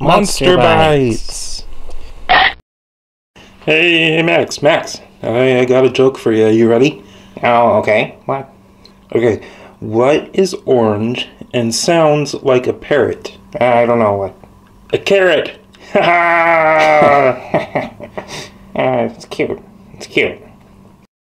Monster Bites. Hey, hey, Max, Max. I, I got a joke for you. You ready? Oh, okay. What? Okay. What is orange and sounds like a parrot? Uh, I don't know what. A carrot. uh, it's cute. It's cute.